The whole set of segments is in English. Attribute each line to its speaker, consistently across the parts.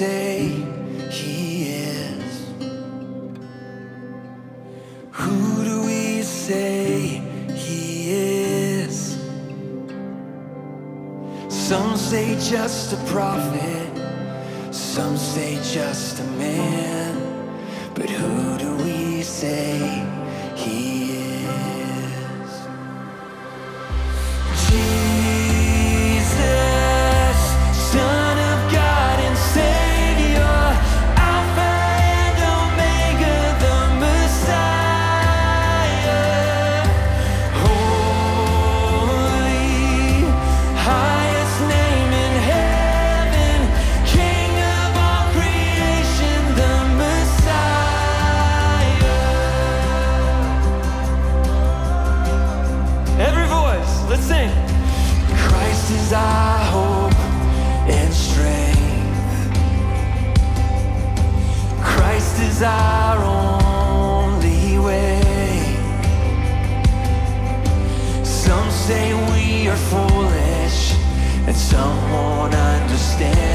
Speaker 1: say he is? Who do we say he is? Some say just a prophet, some say just a man, but who? say we are foolish and someone understands.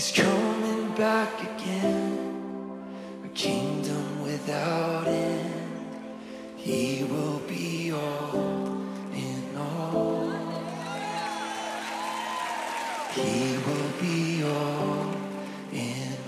Speaker 1: He's coming back again, a kingdom without end. He will be all in all. He will be all in all.